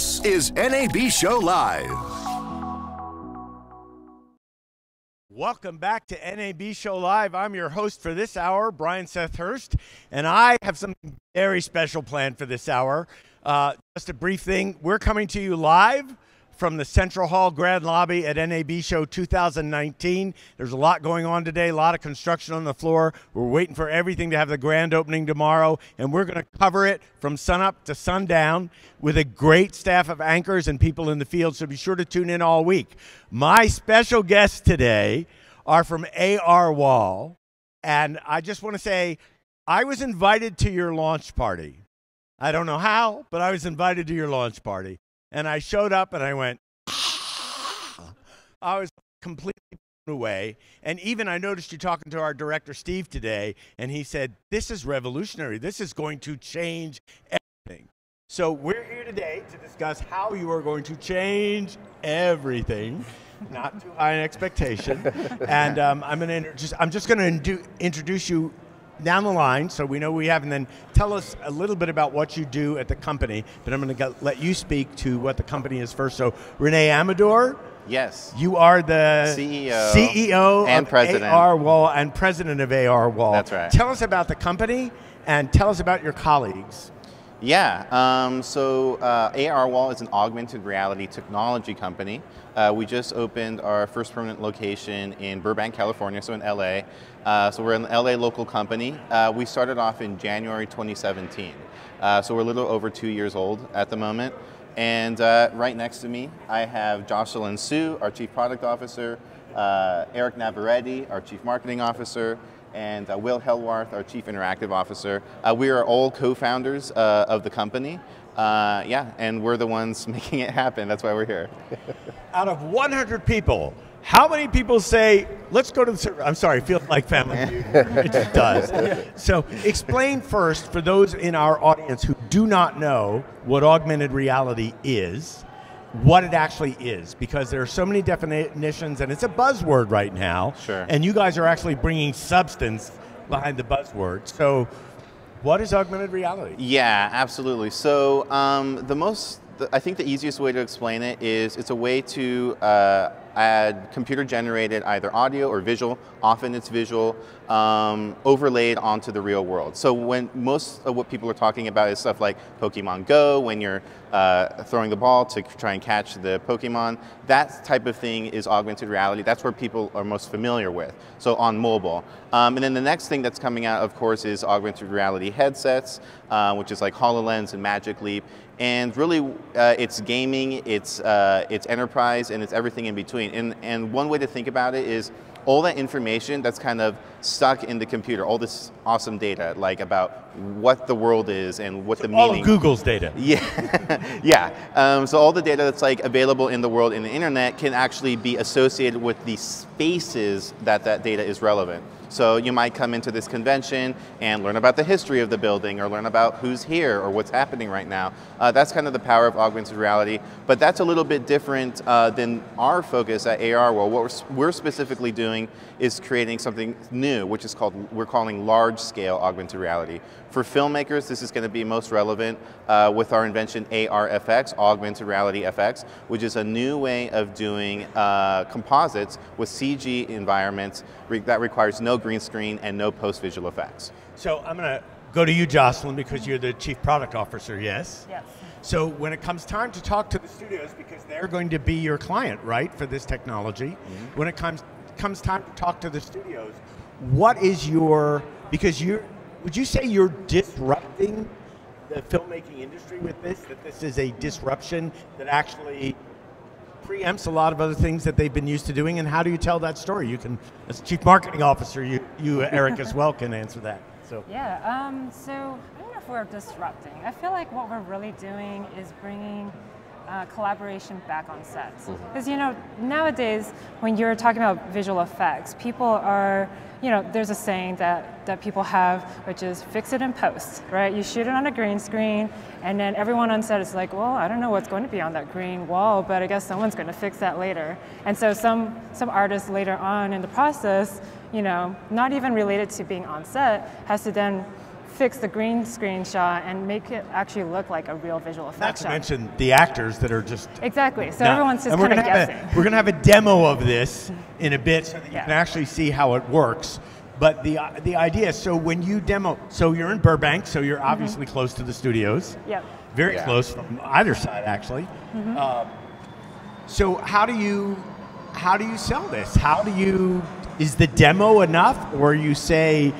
This is NAB Show Live. Welcome back to NAB Show Live. I'm your host for this hour, Brian Seth Hurst, and I have something very special planned for this hour. Uh, just a brief thing. We're coming to you live from the Central Hall Grand Lobby at NAB Show 2019. There's a lot going on today, a lot of construction on the floor. We're waiting for everything to have the grand opening tomorrow, and we're going to cover it from sunup to sundown with a great staff of anchors and people in the field, so be sure to tune in all week. My special guests today are from AR Wall, and I just want to say I was invited to your launch party. I don't know how, but I was invited to your launch party. And I showed up and I went, I was completely blown away. And even I noticed you talking to our director, Steve, today, and he said, This is revolutionary. This is going to change everything. So we're here today to discuss how you are going to change everything. Not too high an expectation. and um, I'm going to just I'm just going to introduce you down the line so we know we have, and then tell us a little bit about what you do at the company. But I'm going to let you speak to what the company is first. So, Rene Amador. Yes. You are the CEO, CEO and of president. AR Wall and president of AR Wall. That's right. Tell us about the company and tell us about your colleagues. Yeah, um, so uh, AR Wall is an augmented reality technology company. Uh, we just opened our first permanent location in Burbank, California, so in LA. Uh, so we're an LA local company. Uh, we started off in January 2017. Uh, so we're a little over two years old at the moment. And uh, right next to me, I have Jocelyn Hsu, our Chief Product Officer, Eric Navarrete, our Chief Marketing Officer, and uh, Will Hellwarth, our Chief Interactive Officer. Uh, we are all co-founders uh, of the company. Uh, yeah, and we're the ones making it happen. That's why we're here. Out of 100 people, how many people say, let's go to the server? I'm sorry, feels like family it just does. So explain first for those in our audience who do not know what augmented reality is what it actually is because there are so many definitions and it's a buzzword right now. Sure. And you guys are actually bringing substance behind the buzzword. So, what is augmented reality? Yeah, absolutely. So, um, the most, the, I think the easiest way to explain it is it's a way to uh, add computer generated either audio or visual, often it's visual, um, overlaid onto the real world. So when most of what people are talking about is stuff like Pokemon Go, when you're uh, throwing the ball to try and catch the Pokemon, that type of thing is augmented reality. That's where people are most familiar with, so on mobile. Um, and then the next thing that's coming out, of course, is augmented reality headsets, uh, which is like HoloLens and Magic Leap. And really, uh, it's gaming, it's, uh, it's enterprise, and it's everything in between. And, and one way to think about it is all that information that's kind of stuck in the computer, all this awesome data, like about what the world is and what so the all meaning. All Google's data. Yeah, yeah. Um, so all the data that's like available in the world in the internet can actually be associated with the spaces that that data is relevant. So you might come into this convention and learn about the history of the building or learn about who's here or what's happening right now. Uh, that's kind of the power of augmented reality, but that's a little bit different uh, than our focus at AR Wall, What we're, we're specifically doing is creating something new, which is called, we're calling large scale augmented reality. For filmmakers, this is going to be most relevant uh, with our invention ARFX, Augmented Reality FX, which is a new way of doing uh, composites with CG environments re that requires no green screen and no post-visual effects. So I'm going to go to you, Jocelyn, because you're the Chief Product Officer, yes? Yes. So when it comes time to talk to the studios, because they're going to be your client, right, for this technology, mm -hmm. when it comes comes time to talk to the studios, what is your because you're would you say you're disrupting the filmmaking industry with this? That this is a disruption that actually preempts a lot of other things that they've been used to doing, and how do you tell that story? You can, as chief marketing officer, you, you Eric, as well, can answer that. So yeah, um, so I don't know if we're disrupting. I feel like what we're really doing is bringing uh, collaboration back on sets. Because, mm-hmm. you know, nowadays, when you're talking about visual effects, people are, you know, there's a saying that, that people have, which is fix it in post, right? You shoot it on a green screen, and then everyone on set is like, well, I don't know what's going to be on that green wall, but I guess someone's going to fix that later. And so some, some artists later on in the process, you know, not even related to being on set, has to then fix the green screen shot and make it actually look like a real visual effect Not to shot. mention the actors that are just. Exactly. So not- everyone's just we're kind of gonna have guessing. A, we're going to have a demo of this in a bit so that you Yeah. can actually see how it works. But the, the idea, so when you demo, so you're in Burbank, so you're obviously close to the studios. Yep. Very Yeah. close from either side, actually. Um, so how do you how do you sell this? How do you is the demo enough, or you say,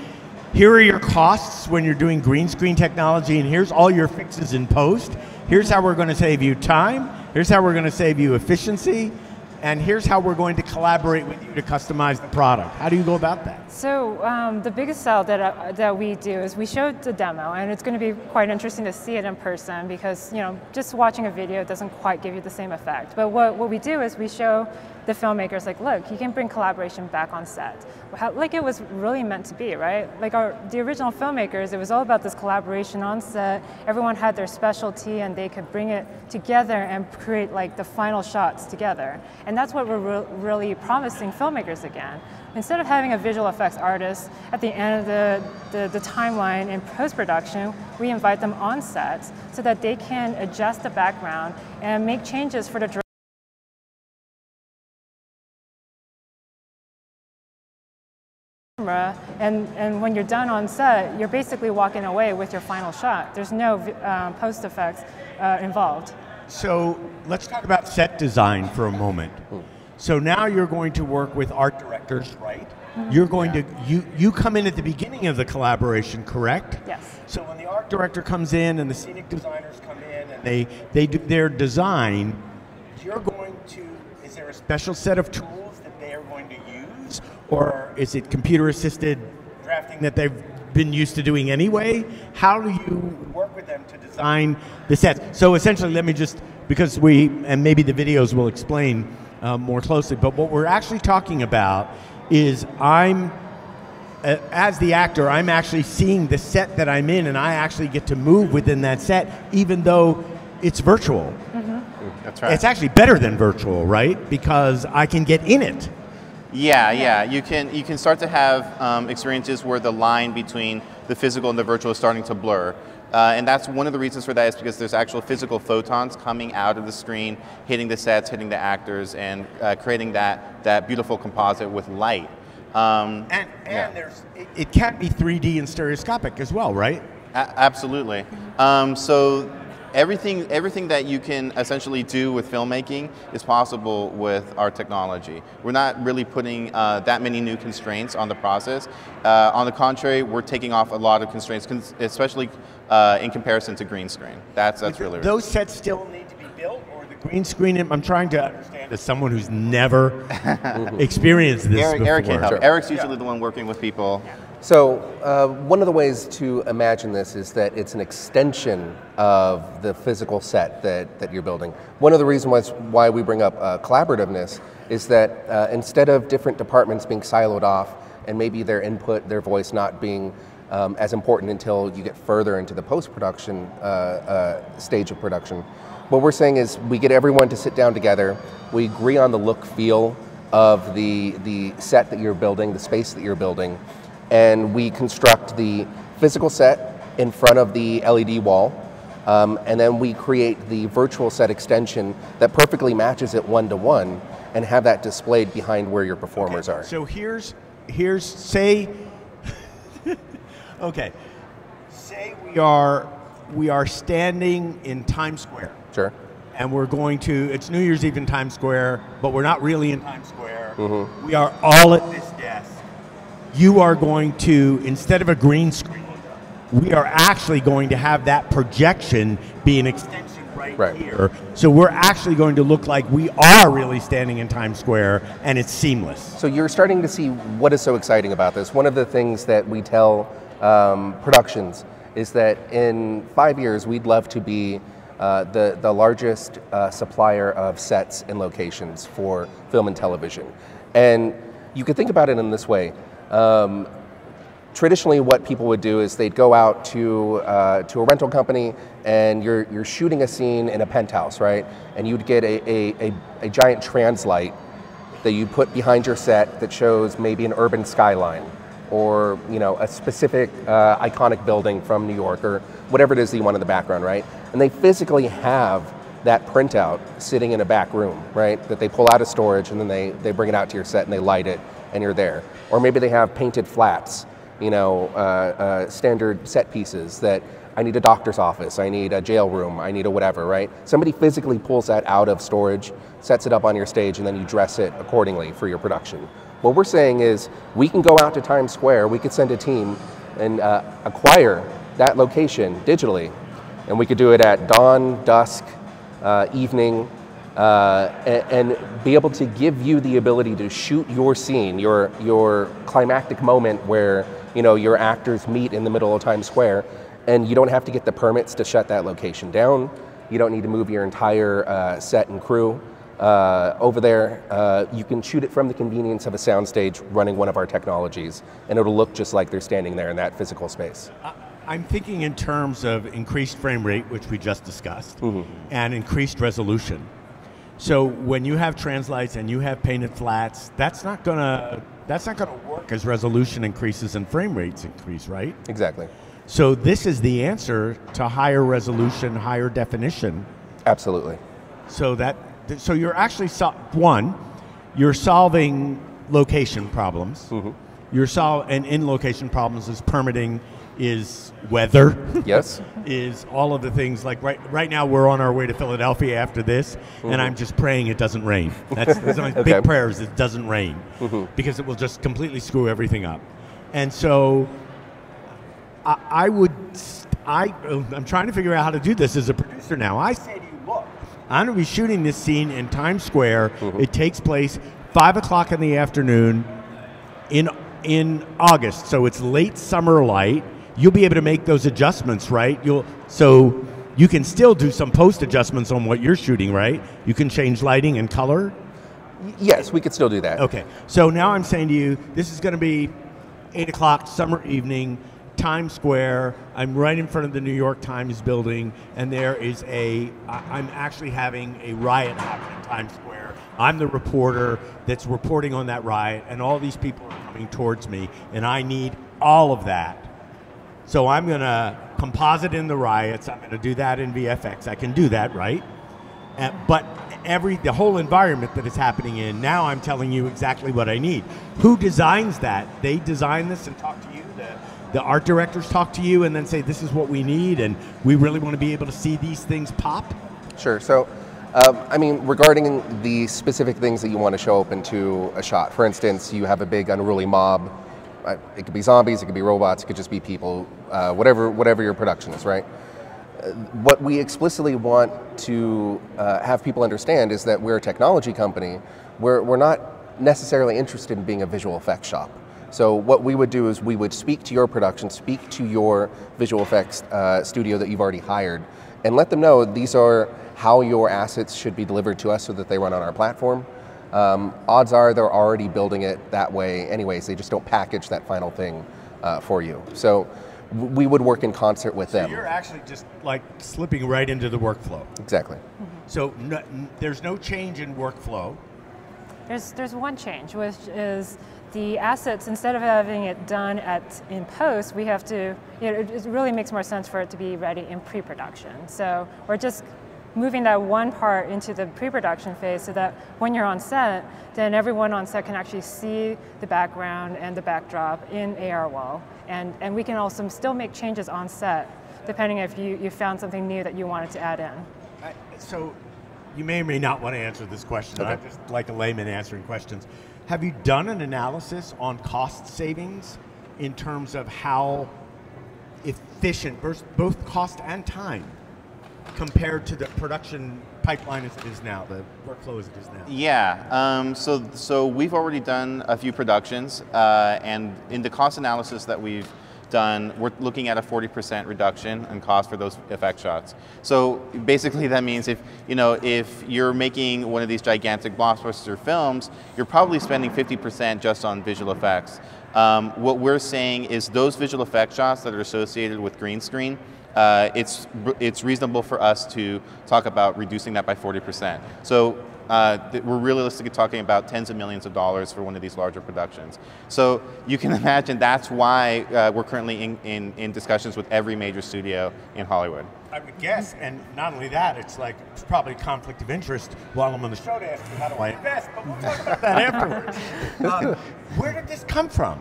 here are your costs when you're doing green screen technology, and here's all your fixes in post. Here's how we're going to save you time. Here's how we're going to save you efficiency, and here's how we're going to collaborate with you to customize the product. How do you go about that? So um, the biggest sell that, uh, that we do is we show the demo, and it's going to be quite interesting to see it in person because you know just watching a video doesn't quite give you the same effect. But what, what we do is we show the filmmakers like, look, you can bring collaboration back on set, How, like it was really meant to be, right? Like our the original filmmakers, it was all about this collaboration on set. Everyone had their specialty, and they could bring it together and create like the final shots together. And that's what we're re- really promising filmmakers again instead of having a visual effects artist at the end of the, the, the timeline in post-production, we invite them on set so that they can adjust the background and make changes for the dir- camera. And, and when you're done on set, you're basically walking away with your final shot. There's no um, post-effects uh, involved. So let's talk about set design for a moment. So now you're going to work with art directors, right? Mm-hmm. You're going to you you come in at the beginning of the collaboration, correct? Yes. So when the art director comes in and the scenic designers come in and they they do their design, you're going to is there a special set of tools that they are going to use or is it computer assisted drafting that they've been used to doing anyway? How do you work with them to design the sets? So essentially, let me just because we and maybe the videos will explain uh, more closely. But what we're actually talking about is I'm uh, as the actor, I'm actually seeing the set that I'm in, and I actually get to move within that set, even though it's virtual. That's right. It's actually better than virtual, right? Because I can get in it. Yeah, yeah. You can you can start to have um, experiences where the line between the physical and the virtual is starting to blur. Uh, and that's one of the reasons for that is because there's actual physical photons coming out of the screen, hitting the sets, hitting the actors, and uh, creating that, that beautiful composite with light. Um, And, and Yeah. there's it, it can't be 3D and stereoscopic as well, right? A- absolutely. Um, so everything, everything that you can essentially do with filmmaking is possible with our technology. We're not really putting uh, that many new constraints on the process. Uh, on the contrary, we're taking off a lot of constraints, cons- especially uh, in comparison to green screen. That's that's really Those sets still need to be built, or the green screen. I'm trying to understand as someone who's never experienced this Eric, before. Eric can help. Sure. Eric's usually the one working with people. So, uh, one of the ways to imagine this is that it's an extension of the physical set that, that you're building. One of the reasons why we bring up uh, collaborativeness is that uh, instead of different departments being siloed off and maybe their input, their voice not being um, as important until you get further into the post production uh, uh, stage of production, what we're saying is we get everyone to sit down together, we agree on the look, feel of the, the set that you're building, the space that you're building and we construct the physical set in front of the LED wall, um, and then we create the virtual set extension that perfectly matches it one to one, and have that displayed behind where your performers are. So here's here's say okay. Say we are we are standing in Times Square Sure. and we're going to it's New Year's Eve in Times Square, but we're not really in Times Square. Mm-hmm. We are all at this. You are going to instead of a green screen, we are actually going to have that projection be an extension right, Right. here. So we're actually going to look like we are really standing in Times Square and it's seamless. So you're starting to see what is so exciting about this. One of the things that we tell um, productions is that in five years we'd love to be uh, the the largest uh, supplier of sets and locations for film and television, and you could think about it in this way. Um, traditionally what people would do is they'd go out to uh, to a rental company and you're you're shooting a scene in a penthouse, right? And you'd get a, a, a, a giant translite that you put behind your set that shows maybe an urban skyline or you know a specific uh, iconic building from New York or whatever it is that you want in the background, right? And they physically have that printout sitting in a back room, right? That they pull out of storage and then they, they bring it out to your set and they light it and you're there. Or maybe they have painted flats, you know, uh, uh, standard set pieces that I need a doctor's office, I need a jail room, I need a whatever, right? Somebody physically pulls that out of storage, sets it up on your stage, and then you dress it accordingly for your production. What we're saying is we can go out to Times Square, we could send a team and uh, acquire that location digitally. And we could do it at dawn, dusk, uh, evening, uh, and, and, be able to give you the ability to shoot your scene, your, your climactic moment where you know, your actors meet in the middle of Times Square, and you don't have to get the permits to shut that location down. You don't need to move your entire uh, set and crew. Uh, over there, uh, you can shoot it from the convenience of a soundstage running one of our technologies, and it'll look just like they're standing there in that physical space. I'm thinking in terms of increased frame rate, which we just discussed, mm-hmm. and increased resolution. So when you have translites and you have painted flats, that's not gonna that's not gonna work as resolution increases and frame rates increase, right? Exactly. So this is the answer to higher resolution, higher definition. Absolutely. So that so you're actually so, one, you're solving location problems. Mm-hmm. You're sol- and in location problems is permitting is weather. Yes. is all of the things like right right now we're on our way to Philadelphia after this, mm-hmm. and I'm just praying it doesn't rain. That's, that's my okay. big prayers. It doesn't rain mm-hmm. because it will just completely screw everything up. And so, I, I would. I I'm trying to figure out how to do this as a producer now. I say to you, look, I'm going to be shooting this scene in Times Square. Mm-hmm. It takes place five o'clock in the afternoon in in August, so it's late summer light you'll be able to make those adjustments, right? You'll so you can still do some post adjustments on what you're shooting, right? You can change lighting and color. Yes, we could still do that. Okay, so now I'm saying to you, this is going to be eight o'clock summer evening, Times Square. I'm right in front of the New York Times building, and there is a. I'm actually having a riot happen in Times Square. I'm the reporter that's reporting on that riot, and all these people are coming towards me, and I need all of that so I'm going to composite in the riots. I'm going to do that in VFX. I can do that, right? Uh, but every the whole environment that is happening in now, I'm telling you exactly what I need. Who designs that? They design this and talk to you. The, the art directors talk to you and then say, "This is what we need," and we really want to be able to see these things pop. Sure. So. Um, I mean, regarding the specific things that you want to show up into a shot, for instance, you have a big unruly mob it could be zombies, it could be robots, it could just be people, uh, whatever, whatever your production is, right? Uh, what we explicitly want to uh, have people understand is that we're a technology company. We're, we're not necessarily interested in being a visual effects shop. So what we would do is we would speak to your production, speak to your visual effects uh, studio that you've already hired, and let them know these are how your assets should be delivered to us so that they run on our platform um, odds are they're already building it that way anyways. They just don't package that final thing uh, for you. So we would work in concert with so them. You're actually just like slipping right into the workflow. Exactly. Mm-hmm. So no, there's no change in workflow. There's there's one change, which is the assets. Instead of having it done at in post, we have to. You know, it, it really makes more sense for it to be ready in pre-production. So we're just moving that one part into the pre-production phase so that when you're on set, then everyone on set can actually see the background and the backdrop in AR wall. And, and we can also still make changes on set, depending if you, you found something new that you wanted to add in. so you may or may not want to answer this question. Okay. I'm just like a layman answering questions. Have you done an analysis on cost savings in terms of how efficient, both cost and time, compared to the production pipeline as it is now, the workflow as it is now? Yeah, um, so so we've already done a few productions, uh, and in the cost analysis that we've done, we're looking at a 40% reduction in cost for those effect shots. So basically that means if, you know, if you're making one of these gigantic blockbuster films, you're probably spending 50% just on visual effects. Um, what we're saying is those visual effect shots that are associated with green screen, uh, it's, it's reasonable for us to talk about reducing that by 40%. So uh, th- we're realistically talking about tens of millions of dollars for one of these larger productions. So you can imagine that's why uh, we're currently in, in, in discussions with every major studio in Hollywood. I would guess, and not only that, it's like it's probably conflict of interest while I'm on the show to ask you how do I invest, but we'll talk about that afterwards. Uh, where did this come from?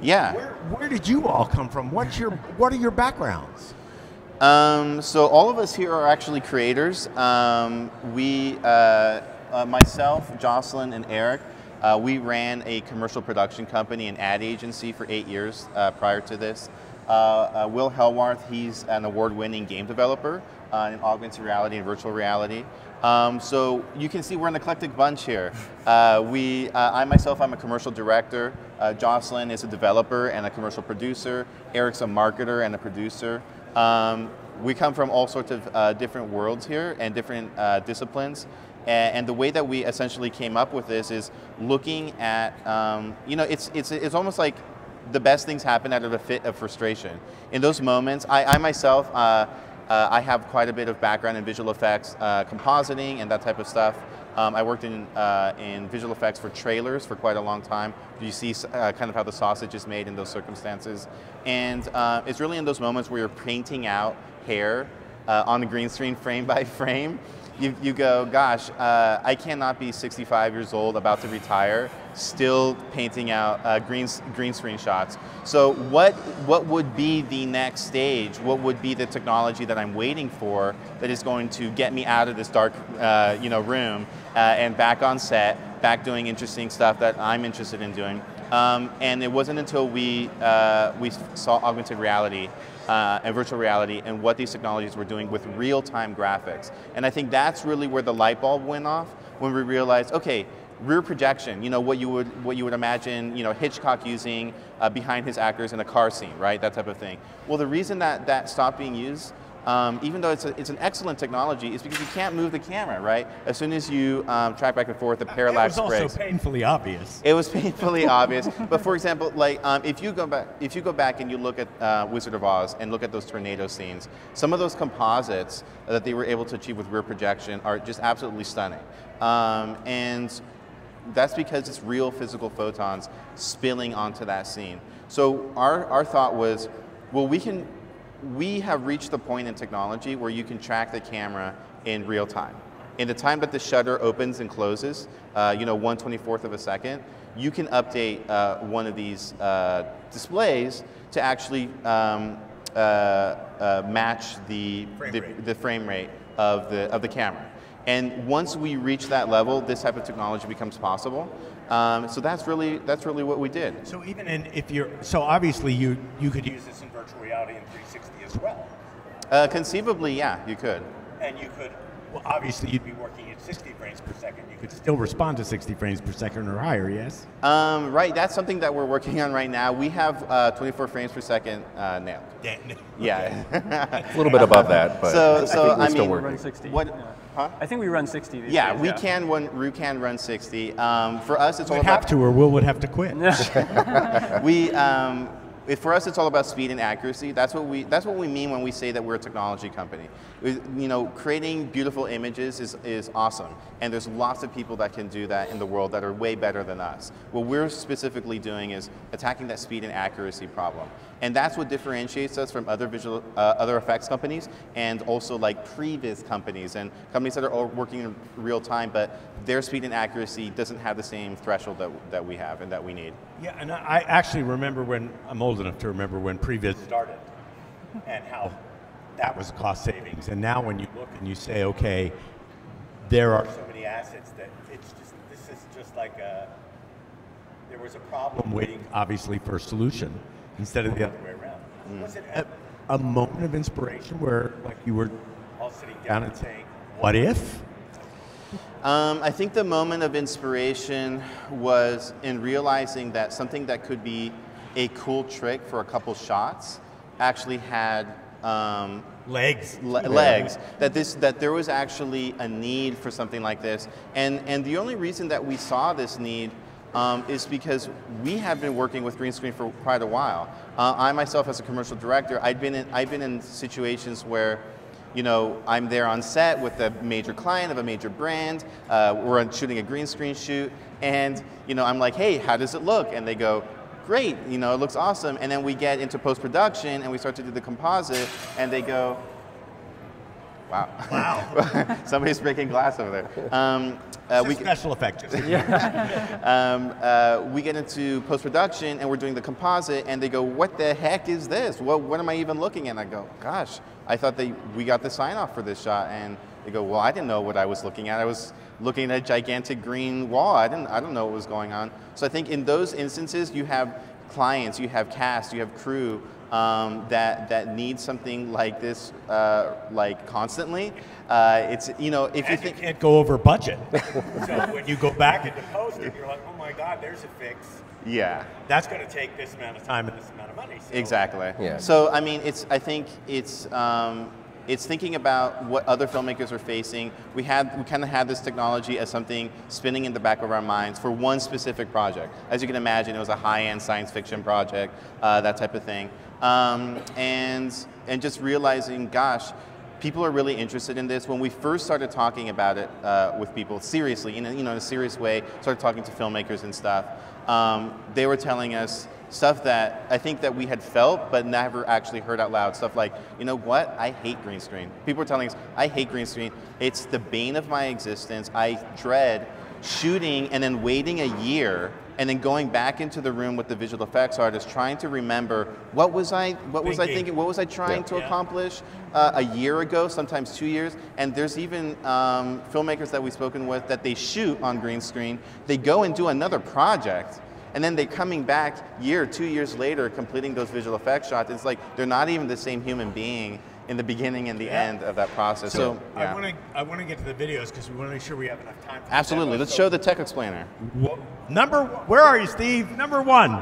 Yeah. Where, where did you all come from? What's your what are your backgrounds? Um, so all of us here are actually creators. Um, we, uh, uh, myself, Jocelyn, and Eric, uh, we ran a commercial production company and ad agency for eight years uh, prior to this. Uh, uh, Will Hellwarth, he's an award-winning game developer in augmented reality and virtual reality. Um, so you can see we're an eclectic bunch here. we, I myself, I'm a commercial director. Jocelyn is a developer and a commercial producer. Eric's a marketer and a producer. Um, we come from all sorts of uh, different worlds here and different uh, disciplines. And, and, the way that we essentially came up with this is looking at, um, you know, it's, it's, it's almost like the best things happen out of a fit of frustration. In those moments, I, I myself, uh, I have quite a bit of background in visual effects, uh, compositing, and that type of stuff. Um, I worked in, uh, in visual effects for trailers for quite a long time. You see uh, kind of how the sausage is made in those circumstances. And uh, it's really in those moments where you're painting out hair uh, on the green screen frame by frame. You, you go, gosh, uh, I cannot be 65 years old, about to retire, still painting out uh, green, green screen shots. So what, what would be the next stage? What would be the technology that I'm waiting for that is going to get me out of this dark you know, room uh, and back on set, back doing interesting stuff that I'm interested in doing. Um, and it wasn't until we, uh, we saw augmented reality uh, and virtual reality and what these technologies were doing with real-time graphics. And I think that's really where the light bulb went off when we realized, okay, rear projection, you know, what you would, what you would imagine, you know, Hitchcock using uh, behind his actors in a car scene, right, that type of thing. Well, the reason that that stopped being used um, even though it's, a, it's an excellent technology, is because you can't move the camera, right? As soon as you um, track back and forth, the parallax It was also breaks. painfully obvious. It was painfully obvious. But for example, like um, if you go back, if you go back and you look at uh, Wizard of Oz and look at those tornado scenes, some of those composites that they were able to achieve with rear projection are just absolutely stunning. Um, and that's because it's real physical photons spilling onto that scene. So our, our thought was, well, we can we have reached the point in technology where you can track the camera in real time. In the time that the shutter opens and closes, uh, you know, 1 24th of a second, you can update uh, one of these uh, displays to actually um, uh, uh, match the frame the, rate. the frame rate of the, of the camera. And once we reach that level, this type of technology becomes possible. Um, so that's really that's really what we did. So even in, if you're so obviously you you could use this in virtual reality in 360 as well, Uh, conceivably, yeah, you could. and you could. Well, obviously you'd be working at 60 frames per second. You could still respond to 60 frames per second or higher. Yes. Um, right, that's something that we're working on right now. We have uh, 24 frames per second uh, nailed. Yeah. Yeah. A little bit above that, but so, I so think we're I still mean, working. 60. what? Yeah. Huh? I think we run 60 these Yeah, days, we can run. We can run 60. Um, for us, it's all We'd about have to, or Will would have to quit. we um, if for us it's all about speed and accuracy that's what we that's what we mean when we say that we're a technology company We- you know creating beautiful images is, is awesome and there's lots of people that can do that in the world that are way better than us what we're specifically doing is attacking that speed and accuracy problem and that's what differentiates us from other visual uh, other effects companies and also like previous companies and companies that are all working in real time but their speed and accuracy doesn't have the same threshold that, that we have and that we need Yeah, and I actually remember when I'm old enough to remember when Previs started, and how that was cost savings. And now when you look and you say, okay, there are so many assets that it's just this is just like a there was a problem waiting, obviously, for a solution instead of the other way around. Was it a, a moment of inspiration where like you were all sitting down and saying, what if? Um, I think the moment of inspiration was in realizing that something that could be a cool trick for a couple shots actually had um, Legs. le- legs. That this that there was actually a need for something like this, and and the only reason that we saw this need. Um, is because we have been working with green screen for quite a while. Uh, I myself, as a commercial director, I'd been in, I've been in situations where you know, I'm there on set with a major client of a major brand. Uh, we're shooting a green screen shoot, and you know, I'm like, hey, how does it look? And they go, great, you know, it looks awesome. And then we get into post production and we start to do the composite, and they go, wow, Wow. somebody's breaking glass over there. Um, uh, a special effect. Just- um, uh, we get into post production and we're doing the composite, and they go, "What the heck is this? What, what am I even looking at?" And I go, "Gosh, I thought they we got the sign off for this shot." And they go, "Well, I didn't know what I was looking at. I was looking at a gigantic green wall. I didn't I don't know what was going on." So I think in those instances, you have clients, you have cast, you have crew um, that that need something like this, uh, like constantly. Uh, it's you know if you And you think can't go over budget. so when you go back into post and you're like, oh my God, there's a fix. yeah. That's going to take this amount of time and this amount of money. So Exactly. Yeah. So I mean, it's I think it's um, it's thinking about what other filmmakers are facing. We had we kind of had this technology as something spinning in the back of our minds for one specific project. As you can imagine, it was a high-end science fiction project, uh, that type of thing, um, and and just realizing, gosh. People are really interested in this. When we first started talking about it uh, with people seriously, in a, you know, in a serious way, started talking to filmmakers and stuff, um, they were telling us stuff that I think that we had felt but never actually heard out loud. Stuff like, you know what? I hate green screen. People were telling us, I hate green screen. It's the bane of my existence. I dread shooting and then waiting a year and then going back into the room with the visual effects artist trying to remember what was I what was I Thinking. thinking what was I trying to Yeah. accomplish uh, a year ago sometimes two years and there's even um, filmmakers that we've spoken with that they shoot on green screen they go and do another project and then they're coming back year, two years later, completing those visual effects shots. It's like they're not even the same human being in the beginning and the Yeah. end of that process. So, I yeah. want to I want to get to the videos because we want to make sure we have enough time. For absolutely. Let's So- show the tech explainer. Wha- Number, where are you, Steve? Number one.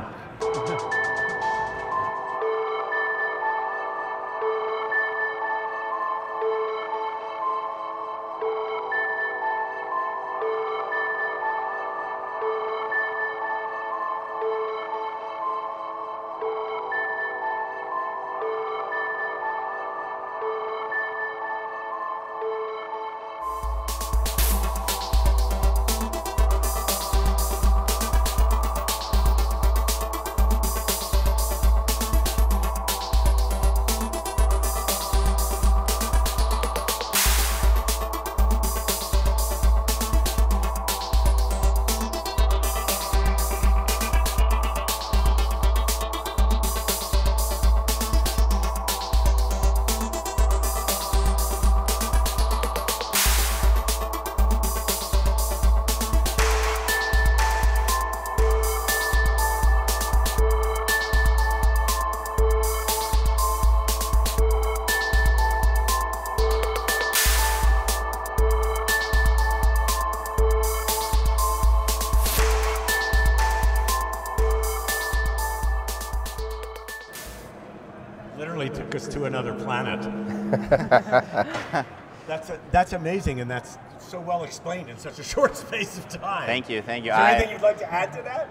Took us to another planet. that's a, that's amazing, and that's so well explained in such a short space of time. Thank you, thank you. Is there I- anything you'd like to add to that?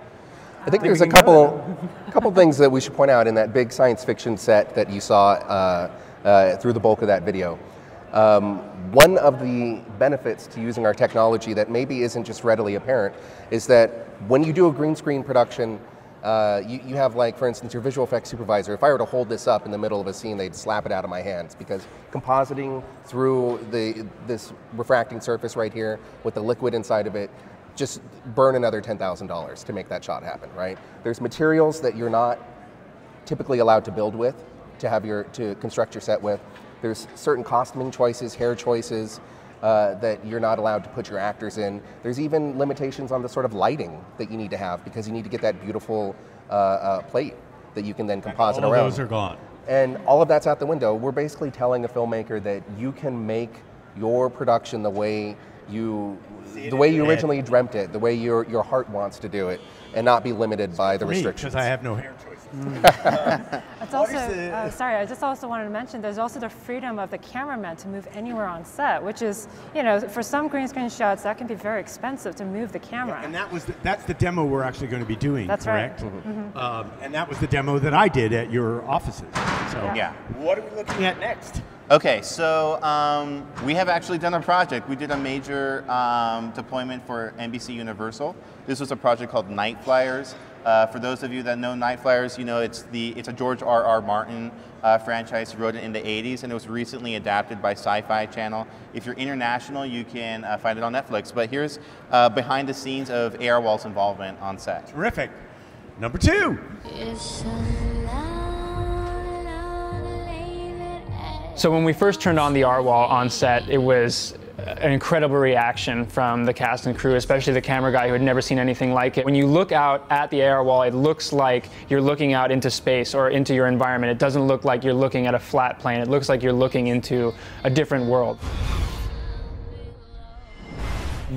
I think there's a couple, couple things that we should point out in that big science fiction set that you saw uh, uh, through the bulk of that video. Um, one of the benefits to using our technology that maybe isn't just readily apparent is that when you do a green screen production, uh, you, you have like, for instance, your visual effects supervisor. If I were to hold this up in the middle of a scene, they'd slap it out of my hands because compositing through the this refracting surface right here with the liquid inside of it just burn another $10,000 to make that shot happen, right? There's materials that you're not typically allowed to build with, to have your to construct your set with. There's certain costuming choices, hair choices uh, that you're not allowed to put your actors in. There's even limitations on the sort of lighting that you need to have because you need to get that beautiful uh, uh, plate that you can then composite All around. those are gone. And all of that's out the window. We're basically telling a filmmaker that you can make your production the way you the way you originally dreamt it, the way your your heart wants to do it, and not be limited by the restrictions. Because I have no hair choices. It's also, uh, sorry, I just also wanted to mention there's also the freedom of the cameraman to move anywhere on set, which is, you know, for some green screen shots, that can be very expensive to move the camera. And that was the, that's the demo we're actually going to be doing. That's right. correct? Mm-hmm. Um, and that was the demo that I did at your offices. So Yeah. What are we looking at next? Okay, so um, we have actually done a project. We did a major um, deployment for NBC Universal. This was a project called Nightflyers. Uh, for those of you that know Nightflyers, you know it's the it's a George R. R. Martin uh, franchise. He wrote it in the 80s, and it was recently adapted by Sci-Fi Channel. If you're international, you can uh, find it on Netflix. But here's uh, behind the scenes of AR Wall's involvement on set. Terrific. Number two. So when we first turned on the AR wall on set, it was an incredible reaction from the cast and crew, especially the camera guy who had never seen anything like it. When you look out at the AR wall, it looks like you're looking out into space or into your environment. It doesn't look like you're looking at a flat plane. It looks like you're looking into a different world.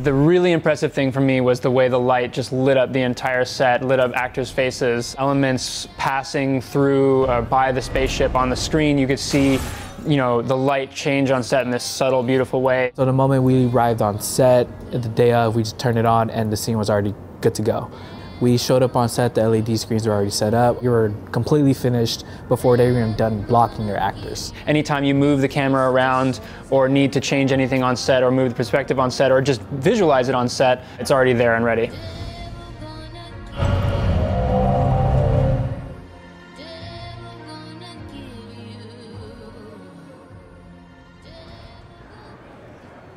The really impressive thing for me was the way the light just lit up the entire set, lit up actors' faces, elements passing through uh, by the spaceship on the screen. You could see you know, the light change on set in this subtle, beautiful way. So the moment we arrived on set, the day of, we just turned it on and the scene was already good to go. We showed up on set, the LED screens were already set up. We were completely finished before they were even done blocking their actors. Anytime you move the camera around or need to change anything on set or move the perspective on set or just visualize it on set, it's already there and ready.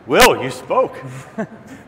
Will, you spoke.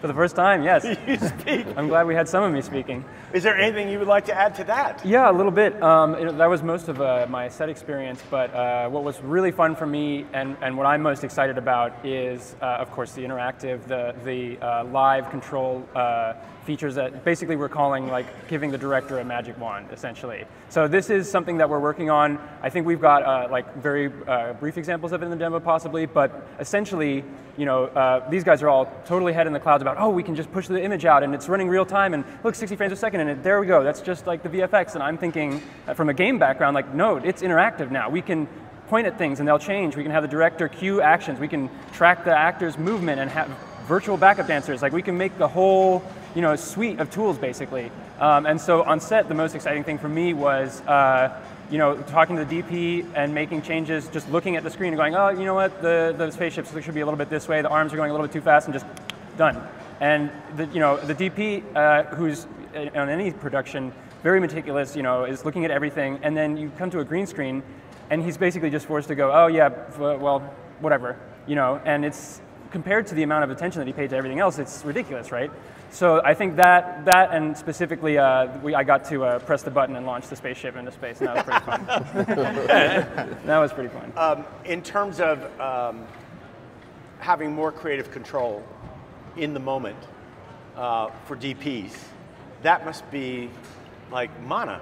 For the first time, yes. you speak. I'm glad we had some of me speaking. Is there anything you would like to add to that? Yeah, a little bit. Um, you know, that was most of uh, my set experience, but uh, what was really fun for me and, and what I'm most excited about is, uh, of course, the interactive, the, the uh, live control uh, features that basically we're calling like giving the director a magic wand, essentially. So this is something that we're working on. I think we've got uh, like very uh, brief examples of it in the demo possibly, but essentially, you know, uh, these guys are all totally head in the clouds about, oh, we can just push the image out and it's running real time and look, 60 frames a second and it, there we go. That's just like the VFX. And I'm thinking uh, from a game background, like, no, it's interactive now. We can point at things and they'll change. We can have the director cue actions. We can track the actor's movement and have virtual backup dancers. Like we can make the whole you know, suite of tools basically. Um, and so on set, the most exciting thing for me was, uh, you know, talking to the DP and making changes, just looking at the screen and going, oh, you know what, the, the spaceships should be a little bit this way, the arms are going a little bit too fast, and just done. And the, you know, the DP, uh, who's on any production, very meticulous, you know, is looking at everything, and then you come to a green screen, and he's basically just forced to go, oh yeah, well, whatever, you know, and it's compared to the amount of attention that he paid to everything else, it's ridiculous, right? So I think that, that and specifically, uh, we, I got to uh, press the button and launch the spaceship into space, and that was pretty fun. that was pretty fun. Um, in terms of um, having more creative control in the moment uh, for DPs, that must be like mana.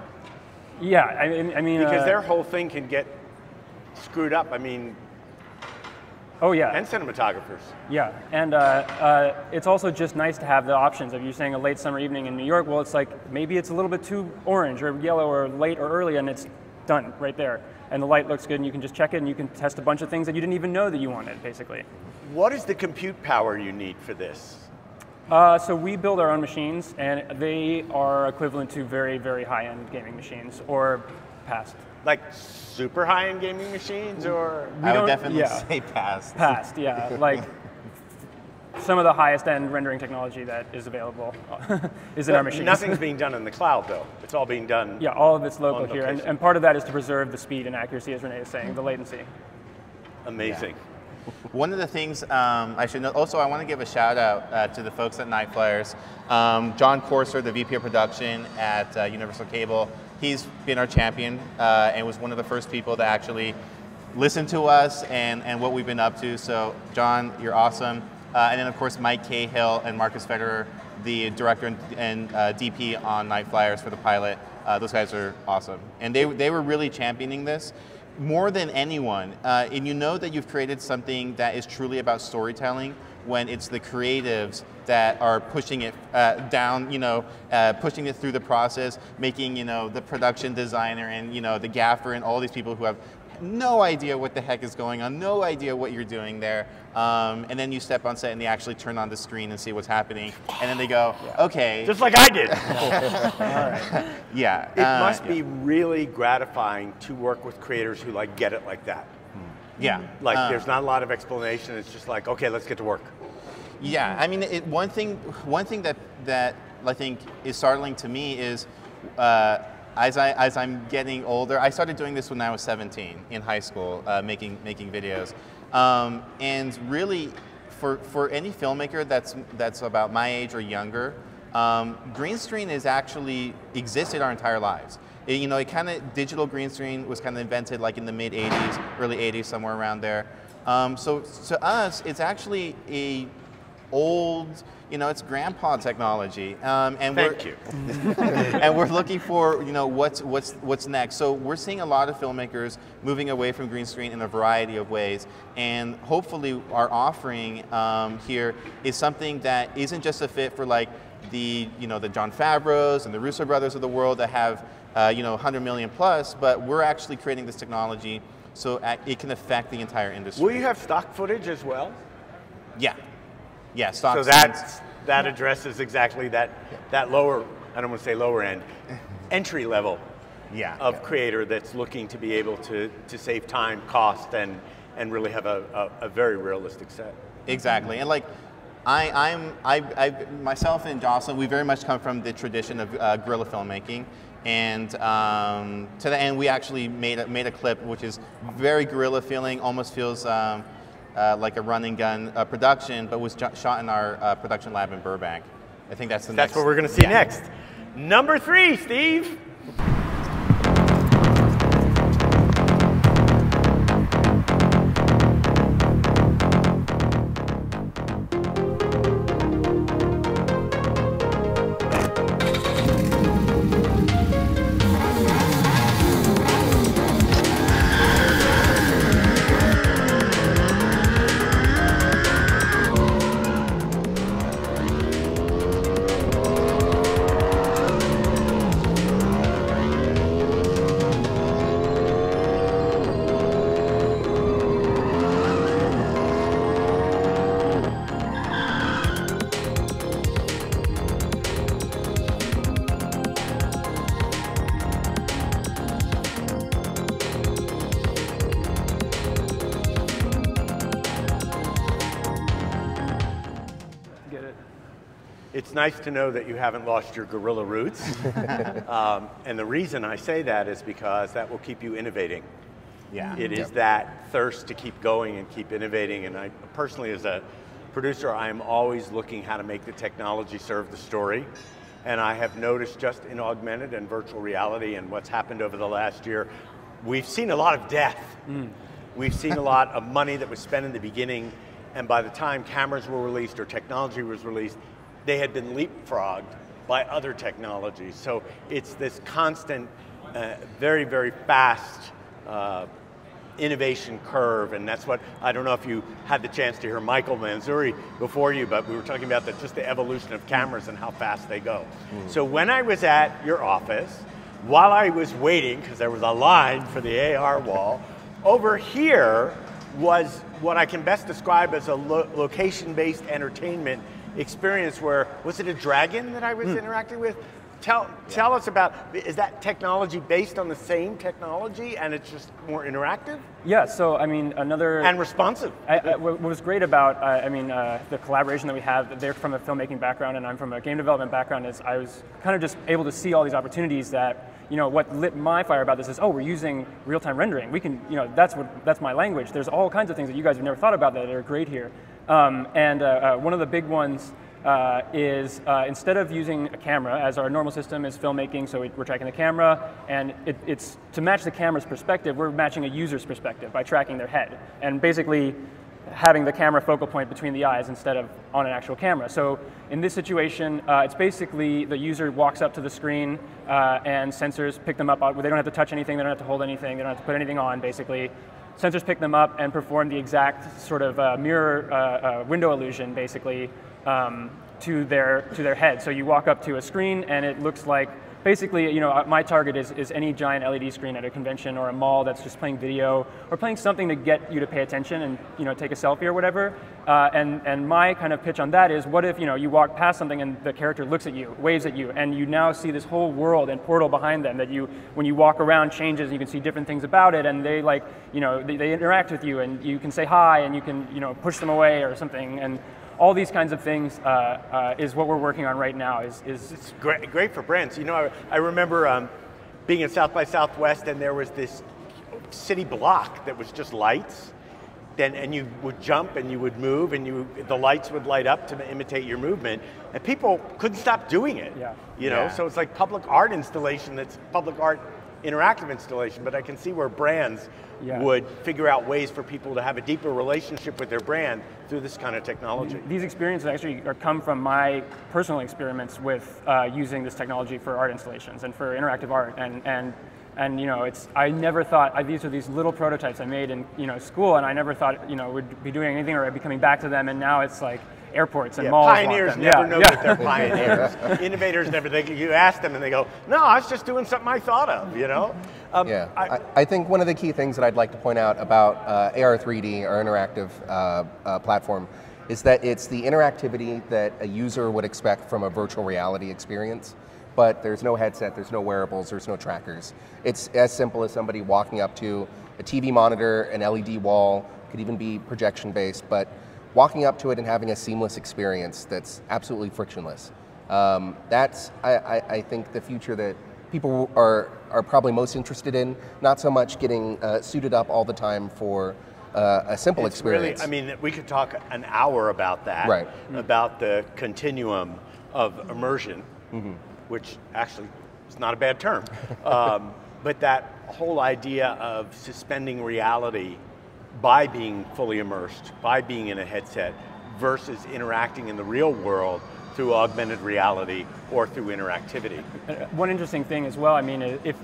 Yeah, I, I mean, because uh, their whole thing can get screwed up. I mean, Oh yeah. And cinematographers. Yeah, and uh, uh, it's also just nice to have the options of you saying a late summer evening in New York. Well, it's like maybe it's a little bit too orange or yellow or late or early, and it's done right there. And the light looks good, and you can just check it, and you can test a bunch of things that you didn't even know that you wanted, basically. What is the compute power you need for this? Uh, so we build our own machines, and they are equivalent to very, very high-end gaming machines, or past like super high-end gaming machines, or we I would definitely yeah. say past. Past, yeah, like some of the highest end rendering technology that is available is in our machines. Nothing's being done in the cloud, though. It's all being done. Yeah, all of it's local here, and, and, part of that is to preserve the speed and accuracy, as Rene is saying, the latency. Amazing. Yeah. One of the things um, I should know, also I want to give a shout out uh, to the folks at Nightflyers. Um, John Corser, the VP of production at uh, Universal Cable, he's been our champion uh, and was one of the first people to actually listen to us and, and what we've been up to. So, John, you're awesome. Uh, and then, of course, Mike Cahill and Markus Förderer, the director and, and uh, DP on Nightflyers for the pilot. Uh, those guys are awesome. And they, they were really championing this more than anyone. Uh, and you know that you've created something that is truly about storytelling when it's the creatives that are pushing it uh, down, you know, uh, pushing it through the process, making, you know, the production designer and, you know, the gaffer and all these people who have no idea what the heck is going on, no idea what you're doing there. Um, and then you step on set and they actually turn on the screen and see what's happening. And then they go, yeah. okay. Just like I did. Yeah. It uh, must yeah. be really gratifying to work with creators who like get it like that. Yeah. Like Uh, there's not a lot of explanation. It's just like, okay, let's get to work. Yeah, I mean, it, one thing, one thing that that I think is startling to me is, uh, as I as I'm getting older, I started doing this when I was 17 in high school, uh, making making videos, um, and really, for for any filmmaker that's that's about my age or younger, um, green screen has actually existed our entire lives. It, you know, it kind of digital green screen was kind of invented like in the mid 80s, early 80s, somewhere around there. Um, so to us, it's actually a old, you know, it's grandpa technology, um, and Thank we're you. and we're looking for, you know, what's what's what's next. So we're seeing a lot of filmmakers moving away from green screen in a variety of ways, and hopefully our offering um, here is something that isn't just a fit for like the, you know, the Jon Favreau's and the Russo brothers of the world that have, uh, you know, 100 million plus, but we're actually creating this technology so it can affect the entire industry. Will you have stock footage as well? Yeah. Yeah, stock So that's, that addresses exactly that, that lower, I don't want to say lower end, entry level Yeah. of creator that's looking to be able to, to save time, cost, and, and really have a, a, a very realistic set. Exactly, and like I, I'm, I, I, myself and Jocelyn, we very much come from the tradition of uh, guerrilla filmmaking, and um, to the end, we actually made a, made a clip which is very guerrilla feeling, almost feels um, uh, like a run and gun uh, production, but was shot in our uh, production lab in Burbank. I think that's the That's next. what we're going to see yeah. next. Number three, Steve. It's nice to know that you haven't lost your guerrilla roots. um, and the reason I say that is because that will keep you innovating. Yeah. It is that thirst to keep going and keep innovating. And I personally, as a producer, I am always looking how to make the technology serve the story. And I have noticed just in augmented and virtual reality and what's happened over the last year, we've seen a lot of death. We've seen a lot of money that was spent in the beginning, and by the time cameras were released or technology was released, they had been leapfrogged by other technologies. So it's this constant, uh, very, very fast uh, innovation curve, and that's what I don't know if you had the chance to hear Michael Manzuri before you, but we were talking about the, just the evolution of cameras and how fast they go. So when I was at your office, while I was waiting, because there was a line for the AR wall, over here was what I can best describe as a lo- location-based entertainment experience. Where was it a dragon that I was interacting with? Tell tell us about is that technology based on the same technology and it's just more interactive Yeah, so I mean, another. and responsive? I, I, what was great about, uh, I mean, uh, the collaboration that we have, they're from a filmmaking background and I'm from a game development background, is I was kind of just able to see all these opportunities that, you know, what lit my fire about this is, oh, we're using real-time rendering. We can, you know, that's what, that's my language. There's all kinds of things that you guys have never thought about that are great here. Um, and uh, uh, one of the big ones uh, is uh, instead of using a camera, as our normal system is filmmaking, so we- we're tracking the camera, and it, it's to match the camera's perspective, we're matching a user's perspective by tracking their head. And basically, having the camera focal point between the eyes instead of on an actual camera. So in this situation, uh, it's basically the user walks up to the screen uh, and sensors pick them up. They don't have to touch anything, they don't have to hold anything, they don't have to put anything on basically. Sensors pick them up and perform the exact sort of uh, mirror uh, uh, window illusion basically um, to, their, to their head. So you walk up to a screen and it looks like basically, you know, uh, my target is, is any giant LED screen at a convention or a mall that's just playing video or playing something to get you to pay attention and you know take a selfie or whatever. Uh, and and my kind of pitch on that is, what if you know you walk past something and the character looks at you, waves at you, and you now see this whole world and portal behind them that you when you walk around changes and you can see different things about it, and they like you know they, they interact with you and you can say hi and you can you know push them away or something and all these kinds of things uh, uh, is what we're working on right now. Is, is it's great, great for brands. You know, I, I remember um, being in South by Southwest, and there was this city block that was just lights. Then, and you would jump and you would move, and you the lights would light up to imitate your movement, and people couldn't stop doing it. Yeah. You know, Yeah. so it's like public art installation. That's public art interactive installation. But I can see where brands Yeah. would figure out ways for people to have a deeper relationship with their brand through this kind of technology. these experiences actually are come from my personal experiments with uh, using this technology for art installations and for interactive art and and and you know it's I never thought I, these are these little prototypes I made in you know school and I never thought you know would be doing anything or I'd be coming back to them and now it's like airports and Yeah, malls want pioneers them. never yeah, know yeah. that they're pioneers. Innovators never. They, you ask them and they go, "No, I was just doing something I thought of." You know. Um, Yeah, I- I, I think one of the key things that I'd like to point out about uh, AR3D, our interactive uh, uh, platform, is that it's the interactivity that a user would expect from a virtual reality experience. But there's no headset, there's no wearables, there's no trackers. It's as simple as somebody walking up to a TV monitor, an LED wall, could even be projection based, but walking up to it and having a seamless experience that's absolutely frictionless. Um, that's, I, I, I think, the future that people are, are probably most interested in, not so much getting uh, suited up all the time for uh, a simple It's really, experience. I mean, we could talk an hour about that. Right. About the continuum of immersion, Mm-hmm. which actually is not a bad term. um, but that whole idea of suspending reality by being fully immersed, by being in a headset, versus interacting in the real world through augmented reality or through interactivity. One interesting thing as well, I mean, if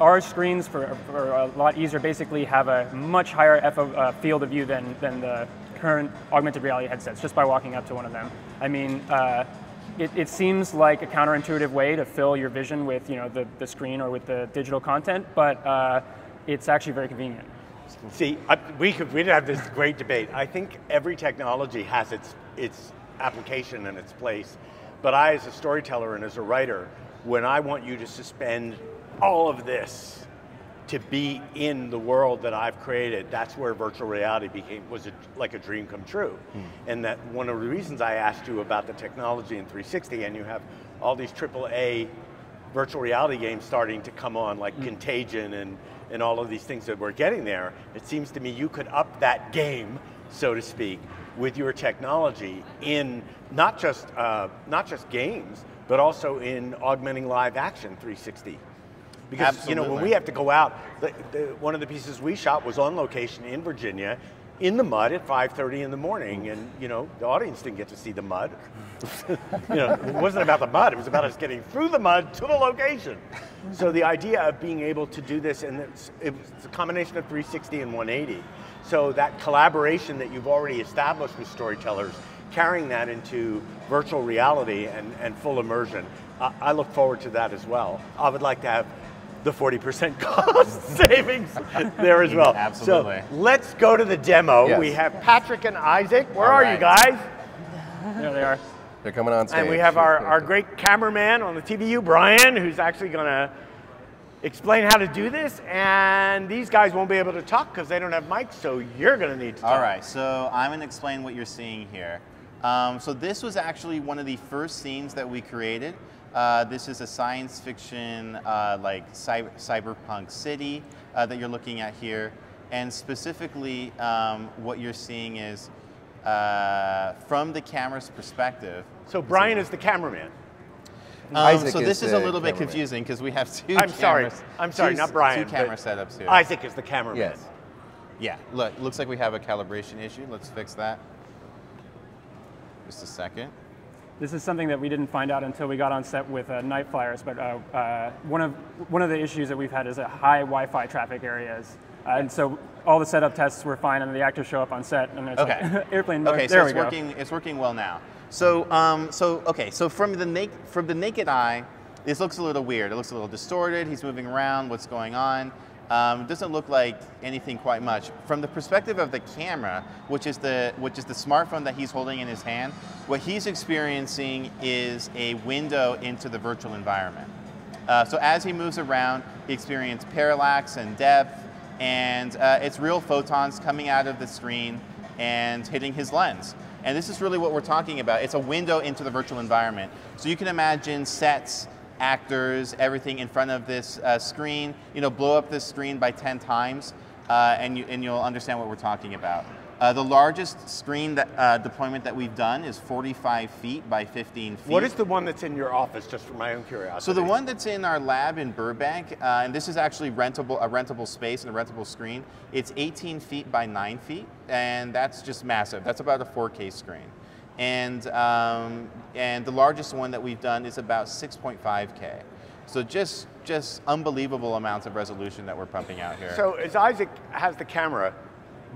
our screens for, for a lot easier basically have a much higher FO, uh, field of view than, than the current augmented reality headsets just by walking up to one of them. I mean, uh, it, it seems like a counterintuitive way to fill your vision with you know the, the screen or with the digital content, but uh, it's actually very convenient. See, I, we could we'd have this great debate. I think every technology has its its application and its place. But I, as a storyteller and as a writer, when I want you to suspend all of this to be in the world that I've created, that's where virtual reality became was a, like a dream come true. Hmm. And that one of the reasons I asked you about the technology in 360, and you have all these AAA virtual reality games starting to come on, like hmm. Contagion and, and all of these things that we're getting there, it seems to me you could up that game, so to speak, with your technology in not just, uh, not just games, but also in augmenting live action 360. Because you know when we have to go out, the, the, one of the pieces we shot was on location in Virginia, in the mud at 5:30 in the morning, and you know the audience didn't get to see the mud. you know, it wasn't about the mud; it was about us getting through the mud to the location. So the idea of being able to do this, and it's, it's a combination of 360 and 180. So that collaboration that you've already established with storytellers, carrying that into virtual reality and, and full immersion, I, I look forward to that as well. I would like to have the 40% cost savings there as well. Absolutely. So let's go to the demo. Yes. We have Patrick and Isaac. Where All are you guys? There they are. They're coming on stage. And we have our, our great cameraman on the TVU, Brian, who's actually going to explain how to do this. And these guys won't be able to talk because they don't have mics, so you're going to need to talk. All right, so I'm going to explain what you're seeing here. Um, so this was actually one of the first scenes that we created. Uh, this is a science fiction, uh, like cyber, cyberpunk city uh, that you're looking at here. And specifically, um, what you're seeing is uh, from the camera's perspective. So Brian is the cameraman. Um, Isaac so this is a the little bit cameraman. confusing because we have two. I'm sorry. I'm sorry, two- not Brian. Two camera setups here. Isaac is the cameraman. Yes. Yeah, look, looks like we have a calibration issue. Let's fix that. Just a second. This is something that we didn't find out until we got on set with uh, Nightflyers, but uh, uh, one of one of the issues that we've had is a high Wi-Fi traffic areas, uh, and so all the setup tests were fine, and the actors show up on set, and it's Okay. like airplane. Okay, there so we it's go. working. It's working well now. So, um, so okay, so from the naked from the naked eye, this looks a little weird. It looks a little distorted. He's moving around. What's going on? Um, it doesn't look like anything quite much. From the perspective of the camera, which is the which is the smartphone that he's holding in his hand, what he's experiencing is a window into the virtual environment. Uh, so as he moves around, he experiences parallax and depth, and uh, it's real photons coming out of the screen and hitting his lens. And this is really what we're talking about. It's a window into the virtual environment. So you can imagine sets actors, everything in front of this uh, screen. You know, blow up this screen by 10 times, uh, and, you, and you'll understand what we're talking about. Uh, the largest screen that, uh, deployment that we've done is 45 feet by 15 feet. What is the one that's in your office, just for my own curiosity? So the one that's in our lab in Burbank, uh, and this is actually rentable, a rentable space and a rentable screen. It's 18 feet by 9 feet, and that's just massive. That's about a 4K screen. And, um, and the largest one that we've done is about 6.5K. So just, just unbelievable amounts of resolution that we're pumping out here. So as Isaac has the camera,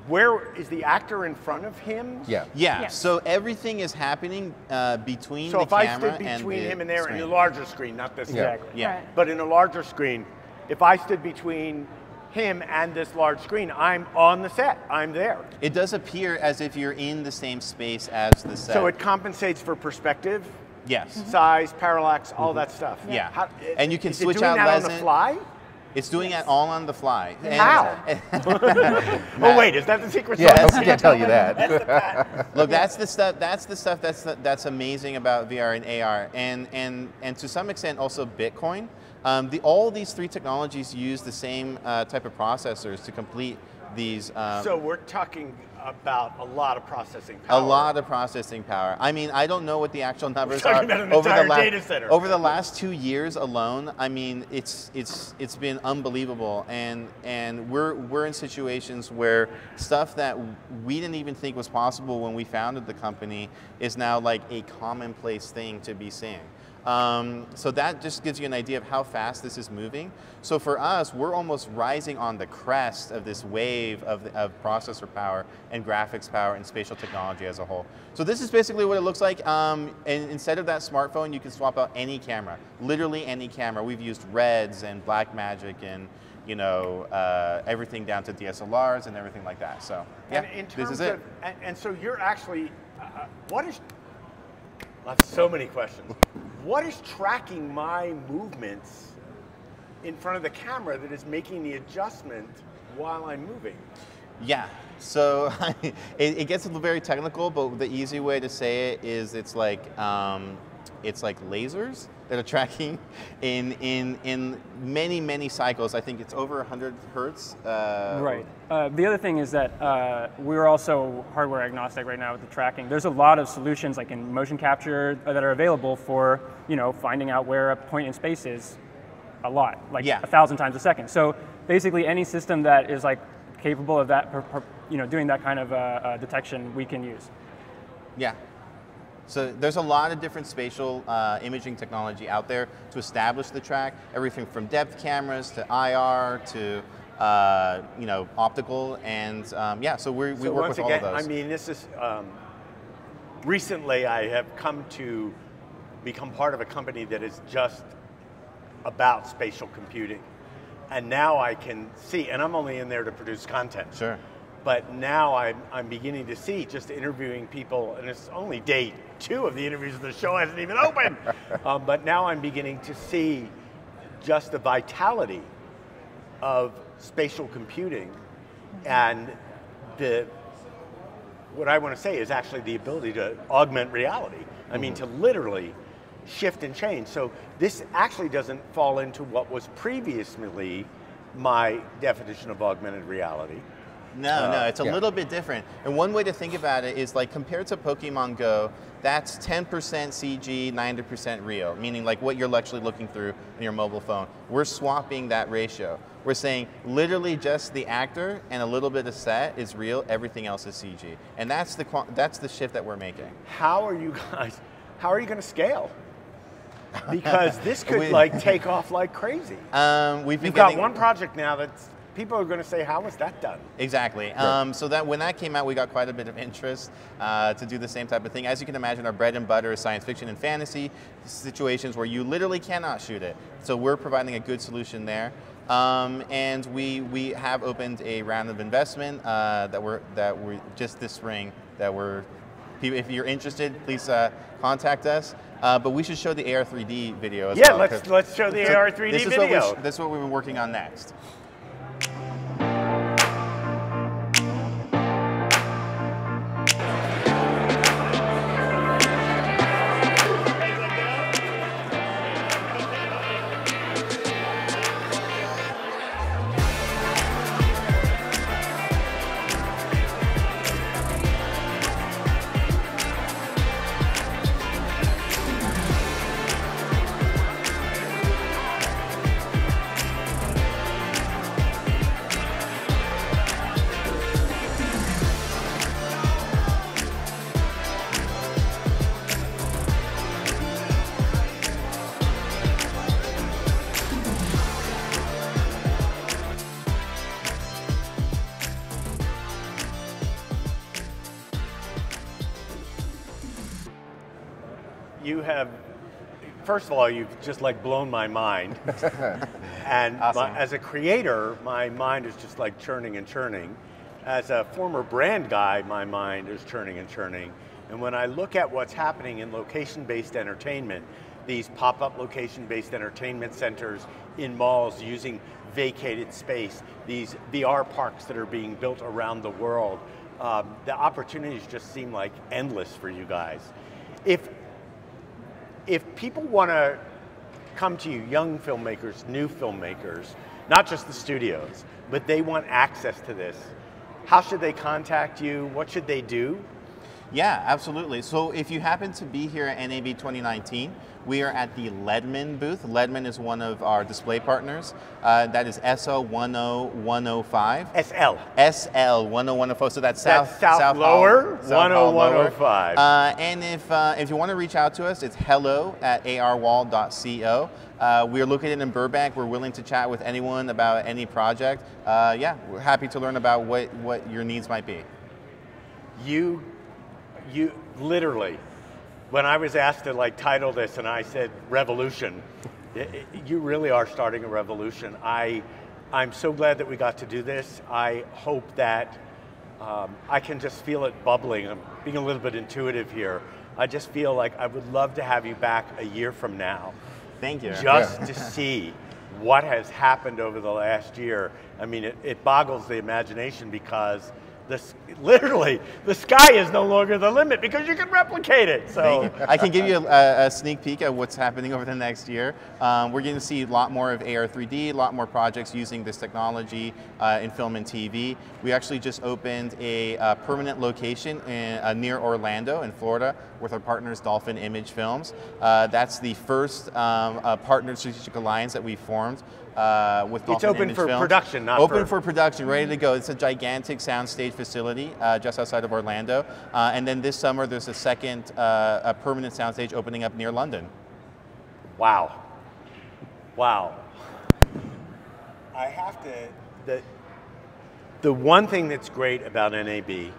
where is the actor in front of him? Yeah. yeah, Yes. so everything is happening uh, between So the if I stood between the him and there in screen. the larger screen, not this Yeah. thing, Yeah. Right. but in a larger screen, if I stood between him and this large screen, I'm on the set. I'm there. It does appear as if you're in the same space as the set. So it compensates for perspective, yes. Mm-hmm. size, parallax, all mm-hmm. that stuff. Yeah. How- And you can is switch it doing out that on the fly? It's doing it all on the fly. And- How? oh wait, is that the secret Yeah. I can't tell you that. Look, that's the stuff. That's the stuff. That's the, that's amazing about VR and AR, and and and to some extent also Bitcoin. Um, the, all these three technologies use the same uh, type of processors to complete these. Um, So we're talking about a lot of processing power. a lot of processing power. I mean, I don't know what the actual numbers are over the last data center. over the last two years alone. I mean, it's it's it's been unbelievable, and and we're we're in situations where stuff that we didn't even think was possible when we founded the company is now like a commonplace thing to be seeing. Um, so that just gives you an idea of how fast this is moving. So for us, we're almost rising on the crest of this wave of, of processor power and graphics power and spatial technology as a whole. So this is basically what it looks like. Um, and instead of that smartphone, you can swap out any camera, literally any camera. We've used Reds and Blackmagic and you know uh, everything down to DSLRs and everything like that. So yeah, this is it. Of, and, and so you're actually, uh, what is, I have so many questions. What is tracking my movements in front of the camera that is making the adjustment while I'm moving? Yeah. So it, it gets a little very technical, but the easy way to say it is it's like um, it's like lasers that are tracking in in in many many cycles. I think it's over 100 hertz. Uh, Right. Uh, the other thing is that uh, we're also hardware agnostic right now with the tracking. There's a lot of solutions like in motion capture uh, that are available for you know finding out where a point in space is a lot, like Yeah. a thousand times a second. So basically, any system that is like capable of that, you know, doing that kind of uh, uh, detection, we can use. Yeah. So there's a lot of different spatial uh, imaging technology out there to establish the track. Everything from depth cameras to IR to uh, you know optical, and um, yeah. So we we so work with again, all of those. I mean, this is, um, recently I have come to become part of a company that is just about spatial computing. And now I can see, and I'm only in there to produce content. Sure. But now I'm, I'm beginning to see, just interviewing people, and it's only day two of the interviews, the show hasn't even opened. um, but now I'm beginning to see just the vitality of spatial computing and the what I want to say is actually the ability to augment reality. I mean, to literally shift and change. So this actually doesn't fall into what was previously my definition of augmented reality. No, no, it's a yeah. little bit different. And one way to think about it is like compared to Pokemon Go, that's 10% CG, 90% real, meaning like what you're actually looking through in your mobile phone. We're swapping that ratio. We're saying literally just the actor and a little bit of set is real, everything else is CG. And that's the that's the shift that we're making. How are you guys? How are you going to scale? Because this could We- like take off like crazy. Um, we've been You've got one project now that's people are going to say, "How was that done?" Exactly. Um, so that when that came out, we got quite a bit of interest uh, to do the same type of thing. As you can imagine, our bread and butter is science fiction and fantasy situations where you literally cannot shoot it. So we're providing a good solution there. Um, and we we have opened a round of investment uh, that we're that we just this spring that we're. If you're interested, please uh, contact us. Uh, but we should show the AR3D video as Yeah, well. let's- let's show the AR3D this is video. What we this is what we've been working on next. First of all, you've just like blown my mind. and my- as a creator, my mind is just like churning and churning. As a former brand guy, my mind is churning and churning. And when I look at what's happening in location based entertainment, these pop up location based entertainment centers in malls using vacated space, these VR parks that are being built around the world, um, the opportunities just seem like endless for you guys. If if people want to come to you, young filmmakers, new filmmakers, not just the studios, but they want access to this, how should they contact you? What should they do? Yeah, absolutely. So if you happen to be here at NAB 2019, we are at the Ledman booth. Ledman is one of our display partners. Uh, that is SL10105. SL. SL10105. So that's South, That's South Lower, South Lower. 10105. Uh, and if, uh, if you want to reach out to us, it's hello at arwall.co. Uh, we are located in Burbank. We're willing to chat with anyone about any project. Uh, yeah, we're happy to learn about what, what your needs might be. You, you literally, when I was asked to like title this and I said revolution, you really are starting a revolution. I, I'm so glad that we got to do this. I hope that um, I can just feel it bubbling. I'm being a little bit intuitive here. I just feel like I would love to have you back a year from now. Thank you. Just to see what has happened over the last year. I mean, it, it boggles the imagination because this literally the sky is no longer the limit because you can replicate it. So I can give you a, a sneak peek at what's happening over the next year. Um, we're going to see a lot more of AR3D, a lot more projects using this technology uh, in film and TV. We actually just opened a, permanent location in, uh, near Orlando in Florida with our partners Dolphin Image Films. Uh, that's the first um, uh, partner strategic alliance that we formed. Uh, with Dolphin It's open Image for Films. production, not open for- for production, ready to go. It's a gigantic soundstage facility uh, just outside of Orlando. Uh, and then this summer, there's a second uh, a permanent soundstage opening up near London. wow, wow. I have to. The, the one thing that's great about NAB,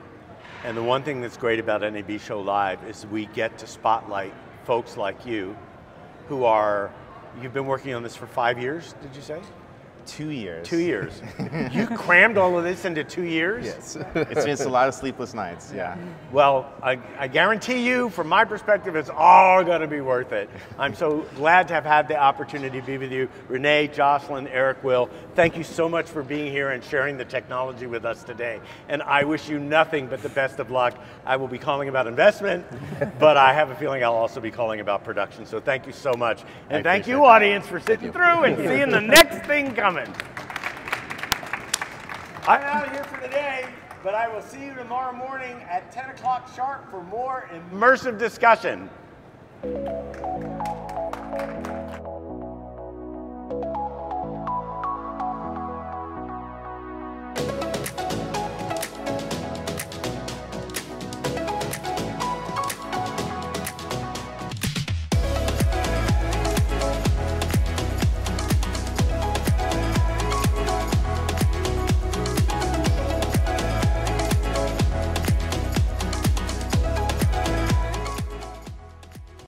and the one thing that's great about NAB Show Live is we get to spotlight folks like you, who are. You've been working on this for five years, did you say? Two years. Two years. you crammed all of this into two years? Yes. it's been a lot of sleepless nights. Yeah. Well, I, I guarantee you, from my perspective, it's all going to be worth it. I'm so glad to have had the opportunity to be with you. Rene, Jocelyn, Eric, Will, thank you so much for being here and sharing the technology with us today. And I wish you nothing but the best of luck. I will be calling about investment, but I have a feeling I'll also be calling about production. So thank you so much. And I thank you, that. audience, for sitting through and seeing the next thing coming coming. I'm out here for today, but I will see you tomorrow morning at 10 o'clock sharp for more immersive discussion.